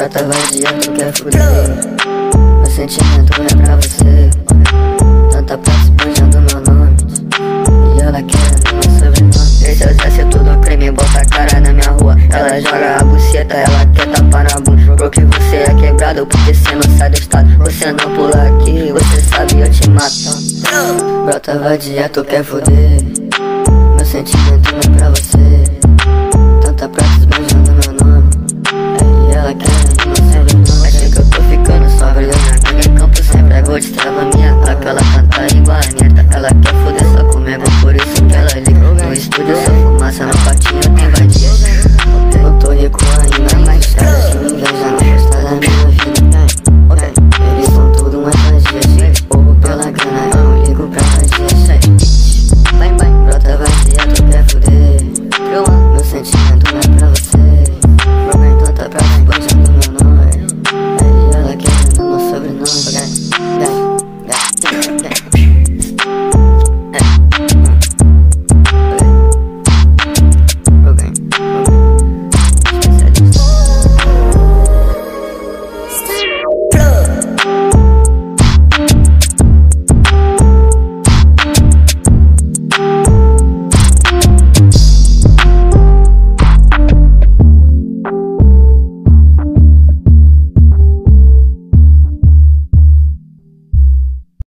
Brota vadia, tu quer fuder Meu sentimento é pra você Tanta pressa manjando meu nome. E ela quer meu sobrenome. Esse exército tudo crime, bota a cara na minha rua. Ela joga a buceta, ela quer tapar na bunda. Porque você é quebrado, porque você não sai do estado. Você não pula aqui, você sabe eu te mato. Brota vadia, tu quer fuder Meu sentimento é pra você la